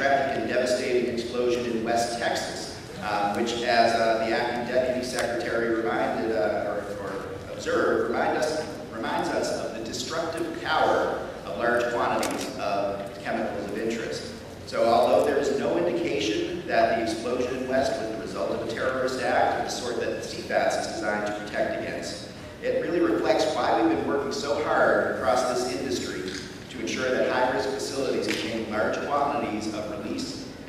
tragic and devastating explosion in West Texas, um, which, as uh, the acting deputy secretary reminded uh, or, or observed, remind us, reminds us of the destructive power of large quantities of chemicals of interest. So although there is no indication that the explosion in West was the result of a terrorist act of the sort that CFATS is designed to protect against, it really reflects why we've been working so hard across this industry to ensure that high-risk facilities containing large quantities of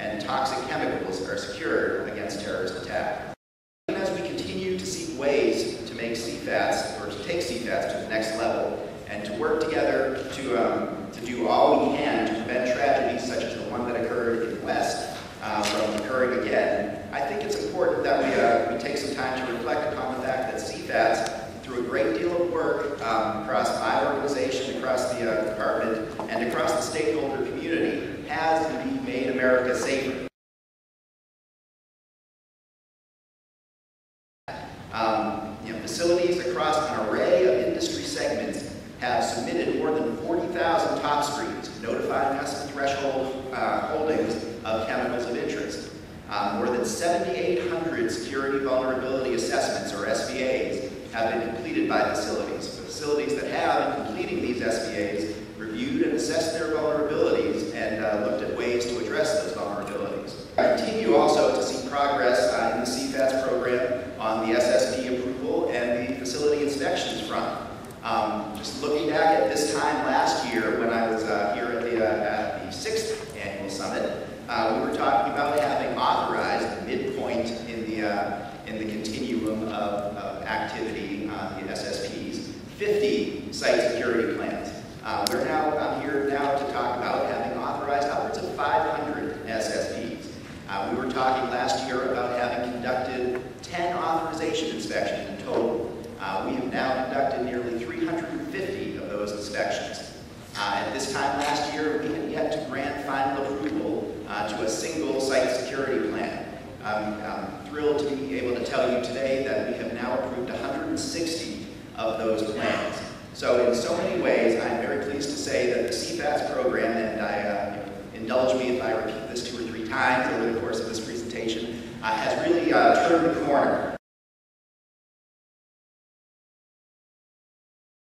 and toxic chemicals are secured against terrorist attack. Even as we continue to seek ways to make CFATS, or to take CFATS to the next level, and to work together to, um, to do all we can to prevent tragedies such as the one that occurred in the West uh, from occurring again, I think it's important that we, uh, we take some time to reflect upon the fact that CFATS, through a great deal of work um, across department, and across the stakeholder community, has indeed made America safer. Um, you know, facilities across an array of industry segments have submitted more than 40,000 top screens notifying us of threshold uh, holdings of chemicals of interest. Uh, more than 7,800 security vulnerability assessments, or SVAs, have been completed by facilities. Facilities that have, in completing these SVAs, reviewed and assessed their vulnerabilities and uh, looked at ways to address those vulnerabilities. I continue also to see progress uh, in the CFATS program on the SSP approval and the facility inspections front. Um, just looking back at this time last year when I was uh, here at the, uh, at the sixth annual summit, uh, we were talking about having authorized midpoint in the, uh, in the continuum of, of activity on the SSPs, 50 site security plans. Uh, we're now, I'm here now to talk about having authorized upwards of 500 SSPs. Uh, we were talking last year about having conducted 10 authorization inspections in total. Uh, we have now conducted nearly 350 of those inspections. Uh, at this time last year, we had yet to grant final approval uh, to a single site security plan. I'm thrilled to be able to tell you today that we have now approved 160 of those plans. So in so many ways, I'm very pleased to say that the CFATS program, and I uh, indulge me if I repeat this two or three times over the course of this presentation, uh, has really uh, turned the corner